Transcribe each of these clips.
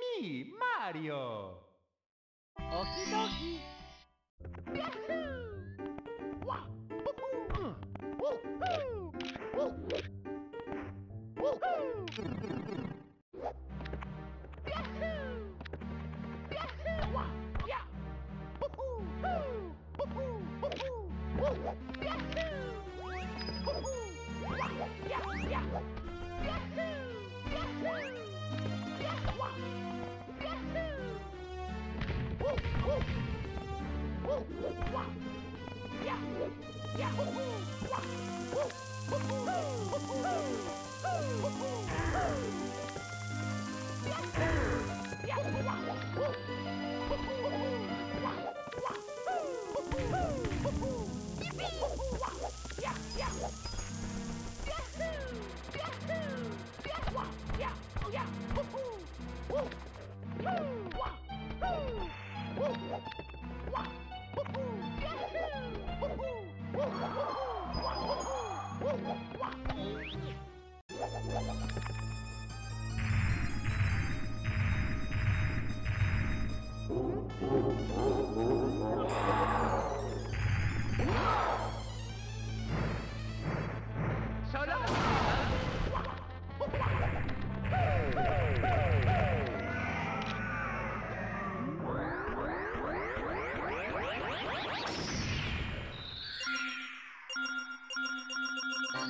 me, Mario! Okie dokie! Yahoo! Wah! Woohoo! Woohoo!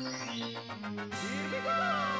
Here we go!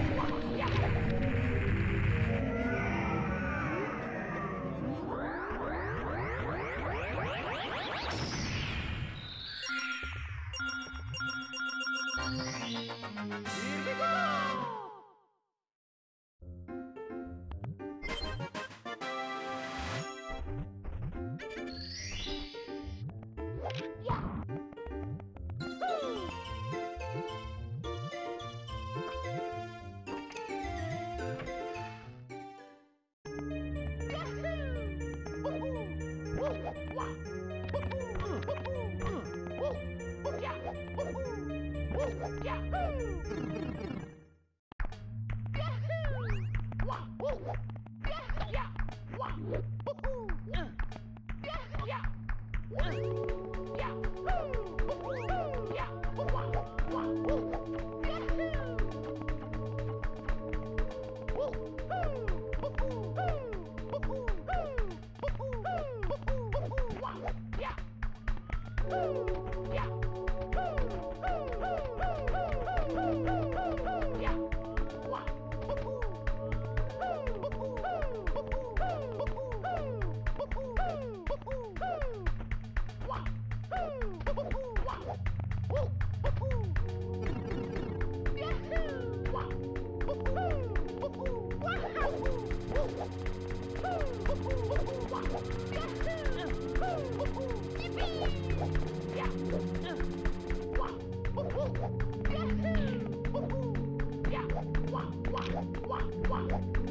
Yeah, yeah! Wow! Thank you.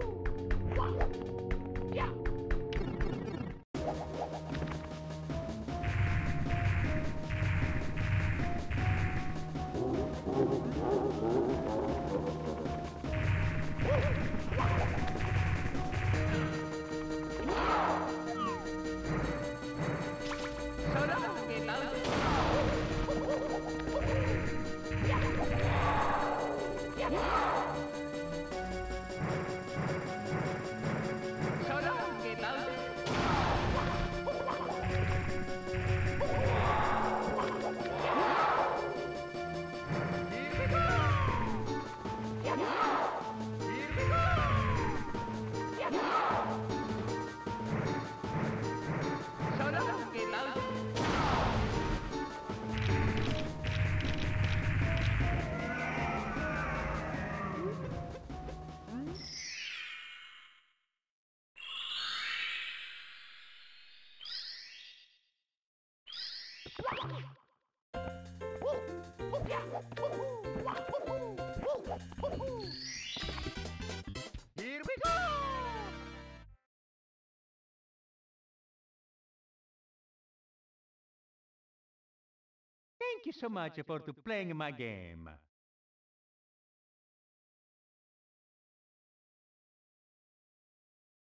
Thank you so much for playing my game.